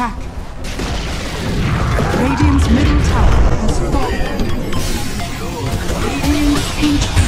attack. Radiant's middle tower has fallen. Radiant's ancient